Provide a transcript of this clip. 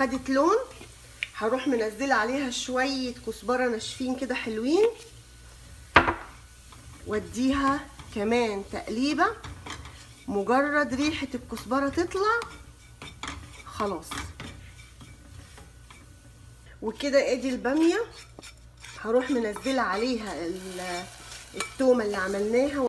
خدت لون هروح منزلة عليها شوية كزبرة ناشفين كده حلوين. واديها كمان تقليبة. مجرد ريحة الكزبرة تطلع خلاص. وكده ادي البامية. هروح منزلة عليها التومة اللي عملناها